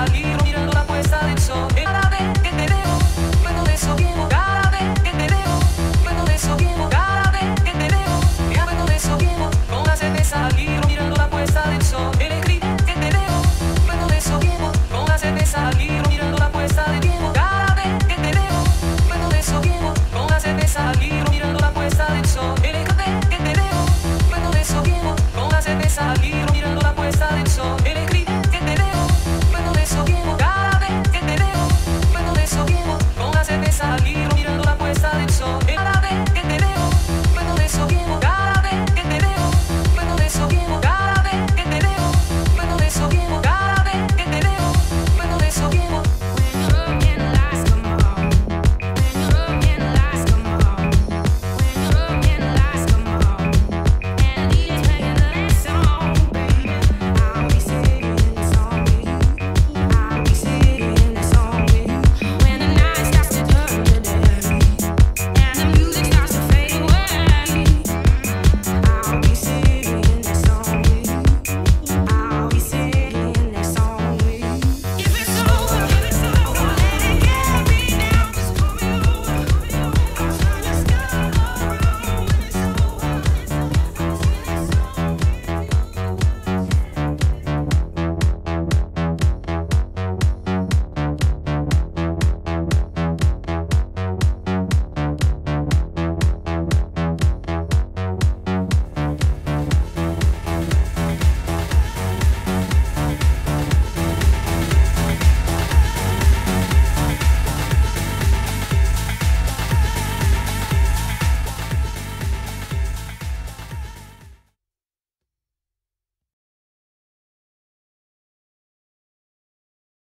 I